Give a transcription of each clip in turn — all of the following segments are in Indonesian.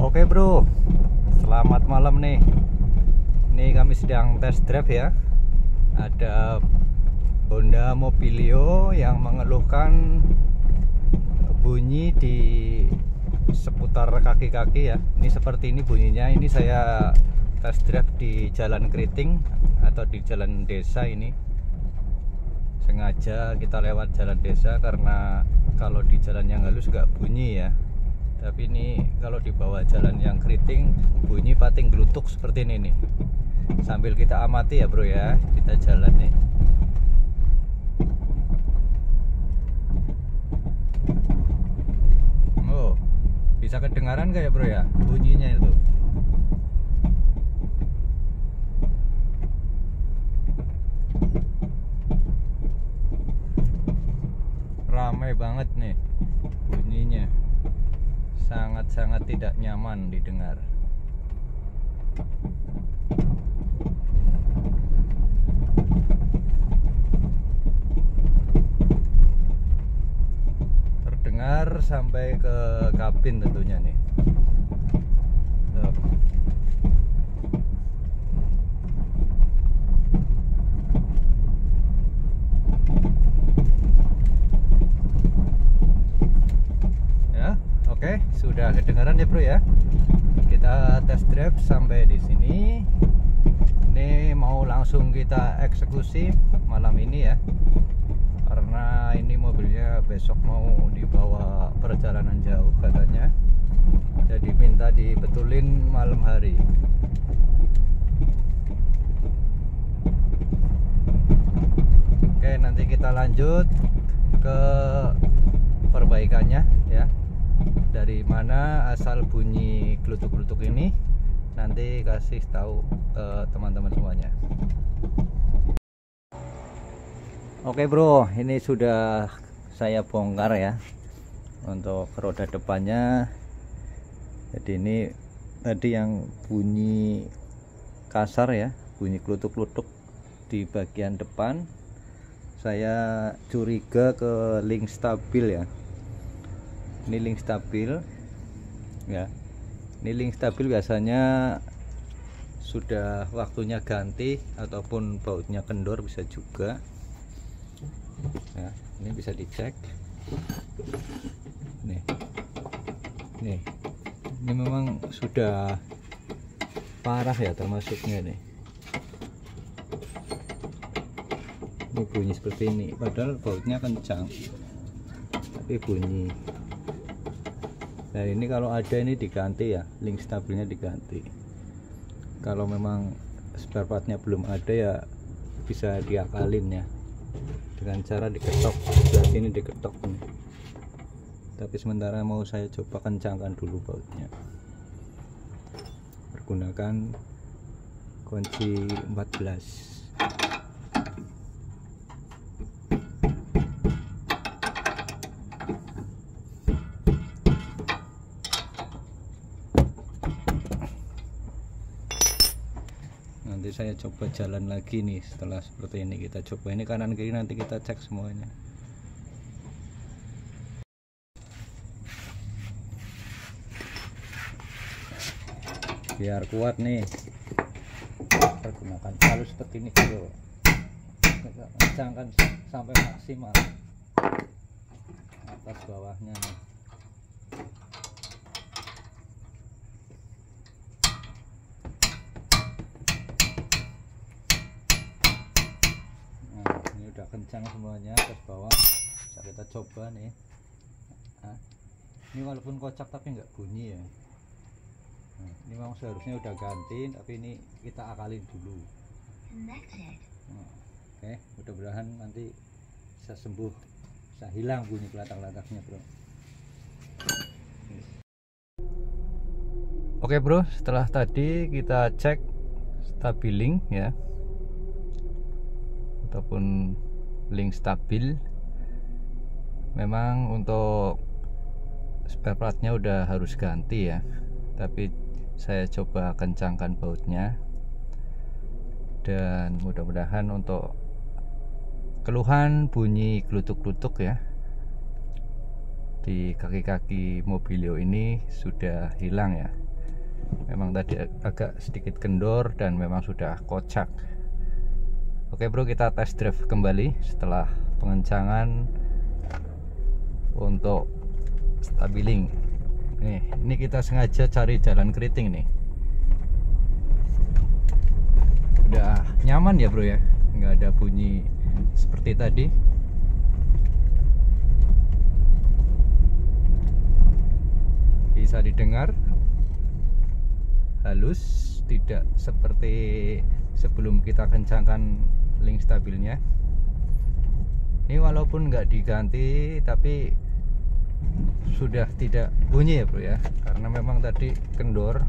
Oke bro, selamat malam nih. Ini kami sedang test drive ya. Ada Honda Mobilio yang mengeluhkan bunyi di seputar kaki-kaki ya. Ini seperti ini bunyinya. Ini saya test drive di Jalan Keriting atau di Jalan Desa ini. Sengaja kita lewat jalan desa karena kalau di jalan yang halus nggak bunyi ya tapi ini kalau di bawah jalan yang keriting bunyi pating gelutuk seperti ini nih. Sambil kita amati ya bro ya kita jalan nih. Oh bisa kedengaran gak ya bro ya bunyinya itu ramai banget nih bunyinya sangat-sangat tidak nyaman didengar. Terdengar sampai ke kabin tentunya nih. Tuh. Ya, oke, sudah kedengaran ya bro ya. Kita test drive sampai di sini. Ini mau langsung kita eksekusi malam ini ya. Karena ini mobilnya besok mau dibawa perjalanan jauh katanya. Jadi minta dibetulin malam hari. Oke, nanti kita lanjut ke perbaikannya ya dari mana asal bunyi gelutuk-gelutuk ini? Nanti kasih tahu ke teman-teman semuanya. Oke bro. Ini sudah saya bongkar ya untuk roda depannya. Jadi ini tadi yang bunyi kasar ya bunyi gelutuk-gelutuk di bagian depan. Saya curiga ke link stabil ya ini link stabil ya. Ini link stabil biasanya sudah waktunya ganti ataupun bautnya kendor bisa juga. Ya ini bisa dicek. Nih. Nih. Ini memang sudah parah ya termasuknya nih. Ini bunyi seperti ini padahal bautnya kencang tapi bunyi Nah ini kalau ada ini diganti ya link stabilnya diganti. Kalau memang spare partnya belum ada ya bisa diakalin ya. Dengan cara diketok sebelah sini diketok nih tapi sementara mau saya coba kencangkan dulu bautnya. Menggunakan kunci 14 nanti saya coba jalan lagi nih setelah seperti ini. Kita coba ini kanan kiri nanti kita cek semuanya. Biar kuat nih. Kita gunakan palu seperti ini dulu. Kita kencangkan sampai maksimal. Atas bawahnya nih udah kencang semuanya atas bawah. Bisa kita coba nih. Nah, ini walaupun kocak tapi nggak bunyi ya. Nah, ini memang seharusnya udah ganti tapi ini kita akalin dulu. Nah, oke mudah-mudahan nanti bisa sembuh. Bisa hilang bunyi kelatak-lataknya bro. Oke bro setelah tadi kita cek stabiling ya. Ataupun link stabil. Memang untuk spare partnya udah harus ganti ya tapi saya coba kencangkan bautnya. Dan mudah-mudahan untuk keluhan bunyi glutuk-glutuk ya di kaki-kaki mobilio ini sudah hilang ya. Memang tadi agak sedikit kendor dan memang sudah kocak oke bro kita test drive kembali setelah pengencangan untuk stabiling. Nih ini kita sengaja cari jalan keriting nih. Udah nyaman ya bro ya? Nggak ada bunyi seperti tadi. Bisa didengar? Halus tidak seperti sebelum kita kencangkan link stabilnya. Ini walaupun nggak diganti tapi sudah tidak bunyi ya bro ya. Karena memang tadi kendor.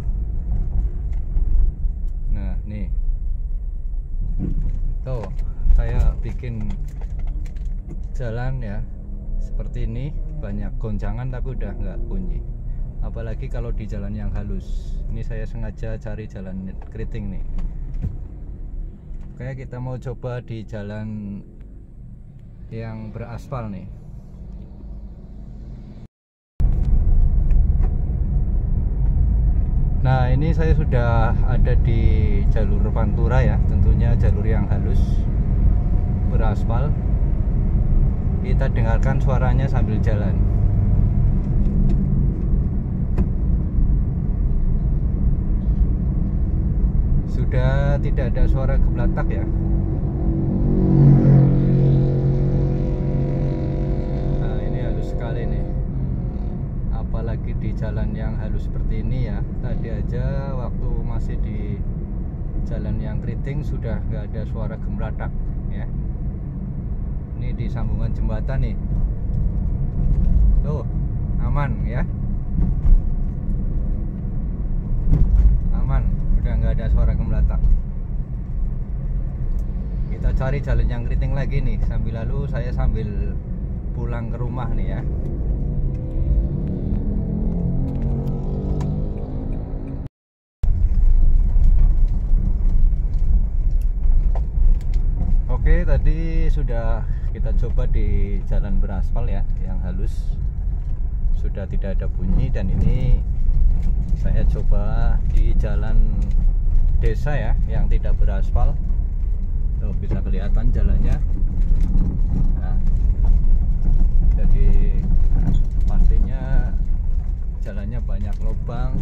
Nah nih. Tuh saya bikin jalan ya. Seperti ini banyak goncangan tapi udah nggak bunyi. Apalagi kalau di jalan yang halus. Ini saya sengaja cari jalan keriting nih Oke kita mau coba di jalan yang beraspal nih. Nah ini saya sudah ada di jalur Pantura ya tentunya jalur yang halus beraspal. Kita dengarkan suaranya sambil jalan sudah tidak ada suara geblatak ya? Nah ini halus sekali nih. Apalagi di jalan yang halus seperti ini ya. Tadi aja waktu masih di jalan yang keriting sudah nggak ada suara gemlatak ya. Ini di sambungan jembatan nih. Tuh aman ya? Aman udah nggak ada suara gemlatak kita cari jalan yang keriting lagi nih. Sambil lalu saya sambil pulang ke rumah nih ya. Oke tadi sudah kita coba di jalan beraspal ya yang halus. Sudah tidak ada bunyi dan ini saya coba di jalan desa ya yang tidak beraspal. Tuh bisa kelihatan jalannya. Nah, jadi pastinya jalannya banyak lubang.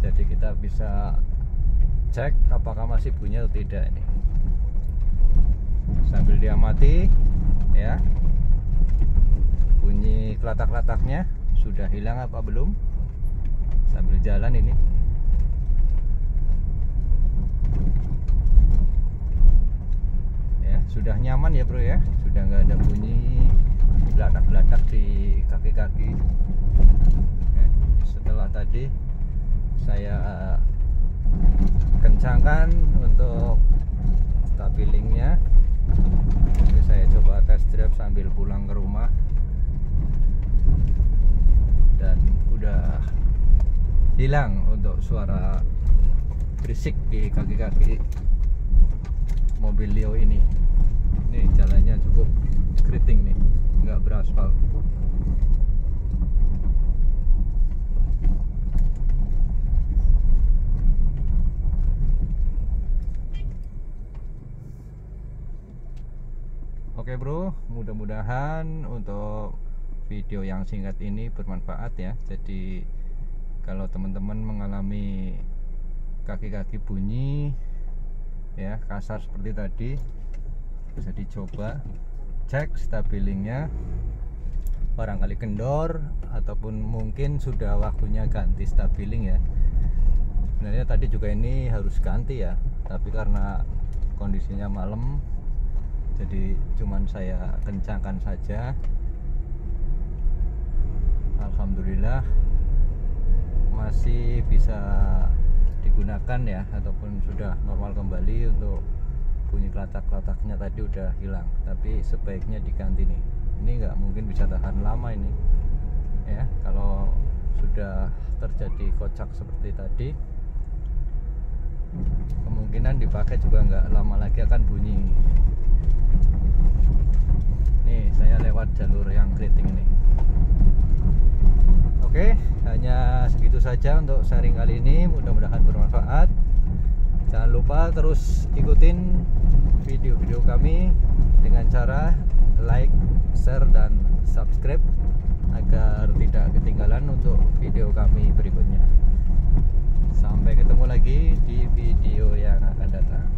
Jadi kita bisa cek apakah masih bunyi atau tidak ini. Sambil diamati ya. Bunyi kelatak-kelataknya sudah hilang apa belum? Sambil jalan ini. Ya sudah nyaman ya bro ya? Sudah nggak ada bunyi geladak-geladak di kaki-kaki. Ya, setelah tadi saya kencangkan untuk stabilingnya. Ini saya coba test drive sambil pulang ke rumah dan udah hilang untuk suara berisik di kaki-kaki mobil Leo ini. Nih jalannya cukup keriting nih nggak beraspal Oke bro, mudah-mudahan untuk video yang singkat ini bermanfaat ya. Jadi kalau teman-teman mengalami kaki-kaki bunyi ya kasar seperti tadi bisa dicoba. Cek stabilingnya barangkali kendor ataupun mungkin sudah waktunya ganti stabiling ya. Sebenarnya tadi juga ini harus ganti ya. Tapi karena kondisinya malam jadi cuman saya kencangkan saja. Alhamdulillah masih bisa digunakan ya ataupun sudah normal kembali untuk bunyi kelatak-kelataknya tadi udah hilang. Tapi sebaiknya diganti nih. Ini nggak mungkin bisa tahan lama ini. Ya kalau sudah terjadi kocak seperti tadi kemungkinan dipakai juga nggak lama lagi akan bunyi. Nih saya lewat jalur yang keriting ini Oke, hanya segitu saja untuk sharing kali ini. Mudah-mudahan bermanfaat. Jangan lupa terus ikutin video-video kami dengan cara like, share, dan subscribe agar tidak ketinggalan untuk video kami berikutnya. Sampai ketemu lagi di video yang akan datang.